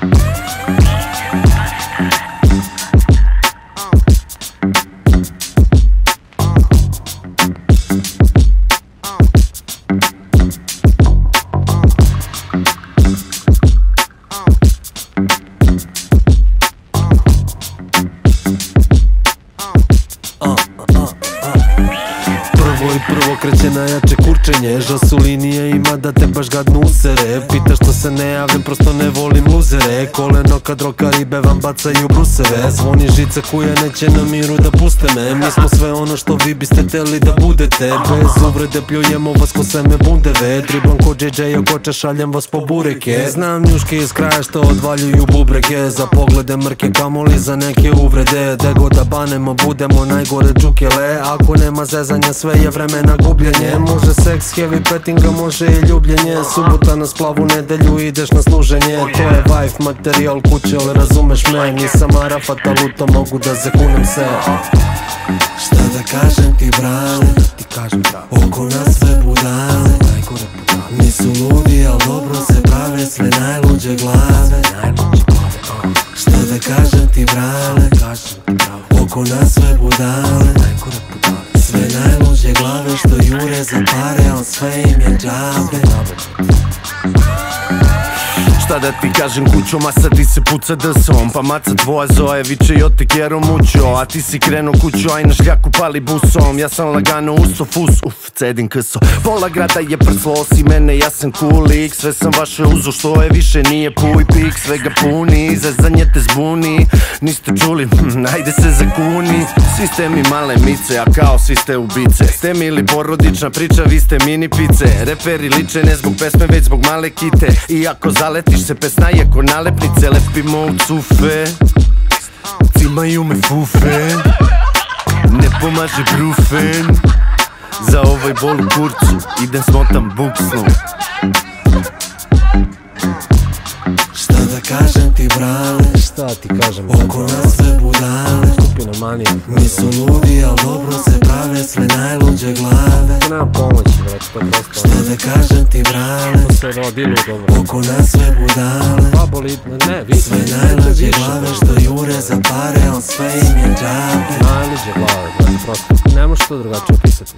uh, uh, uh. uh. Prvo prvo kreće najjače kurčenje Žal su linije ima da te baš gadno usere Pita što se ne javljam, prosto ne volim luzere. Koleno kad roka ribe vam bacaju bruseve. Zvoni žica kuja neće na miru da puste me. Mi smo sve ono što vi biste teli da budete. Bez uvrede pljujemo vas ko seme bundeve. Driblam ko JJ okoča šaljem vas po bureke. Znam njuške iz kraja što odvaljuju bubreke. Za poglede mrke kamoli za neke uvrede. De god da banemo budemo najgore džukele. Ako nema zezanja sve je vremena gubljenje. Može seks, heavy pettinga, može i ljubljenje. Subota na splavu, nedelju ideš na služenje. To je wife, materijal kuće, ali razumeš me. Nisam Arafat, ali to mogu da zakunem se. Šta da kažem ti brale Ti kažem Oko nas sve budale. Nisu ludi, al dobro se prave sve najluđe glave. Šta da Kažem ti brale Oko nas sve budale za pare Al Šta da ti kažem kućo, masa ti se puca dsom Pa maca tvoja zoje, viče jo te kjero mučo A ti si krenuo kuću, aj na šljaku pali busom. Ja sam lagano usto fus, uf, cedin krso. Pola grada je prslo, osim mene, ja sam kulik. Sve sam vaše uzo, što je više nije puj pik. Svega puni, zezanje te zbuni. Niste čuli, hm, ajde se zakuni Svi ste mi male mice, a kao svi ste ubice. Ste mi ili porodična priča, vi ste mini pice. Reperi liče ne zbog pesme, već zbog male kite. Iako zaletiš se pesnaje ko nalepnice Lepimo u cufe. Cimaju me fufe Ne pomaže brufen. Za ovaj bol u kurcu Idem smotam buksnu Šta da kažem ti brale? Šta ti kažem Oko nas sve budale. Skupina manija Nisu ludi, al dobro se prave sve najluđe glave. Nema pomoći brać, to je prosto Šta da kažem ti brale? To se rodilu dobro. Oko nas sve budale. Pa boli, ne, vi Sve najluđe glave što jure za pare Al sve im je džabe. Najluđe glave, brać, prosto Ne možeš to drugačije opisati